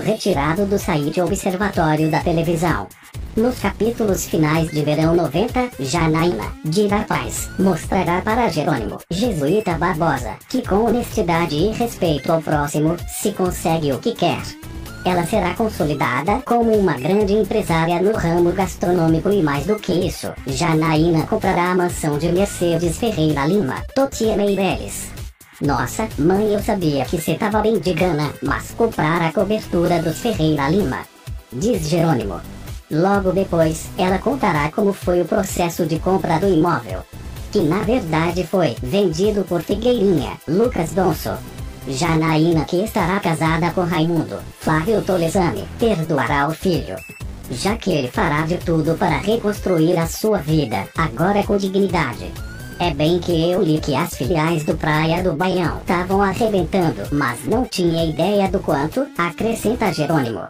retirado do site Observatório da Televisão. Nos capítulos finais de Verão 90, Janaína, de Paz, mostrará para Jerônimo, jesuíta Barbosa, que com honestidade e respeito ao próximo, se consegue o que quer. Ela será consolidada como uma grande empresária no ramo gastronômico e mais do que isso, Janaína comprará a mansão de Mercedes Ferreira Lima, Totia Meireles. Nossa, mãe eu sabia que você tava bem de grana, mas comprar a cobertura dos Ferreira Lima. Diz Jerônimo. Logo depois, ela contará como foi o processo de compra do imóvel. Que na verdade foi vendido por Figueirinha, Lucas Donso. Janaína, que estará casada com Raimundo, Flávio Tolesani, perdoará o filho. Já que ele fará de tudo para reconstruir a sua vida, agora com dignidade. É bem que eu li que as filiais do Praia do Baião estavam arrebentando, mas não tinha ideia do quanto, acrescenta Jerônimo.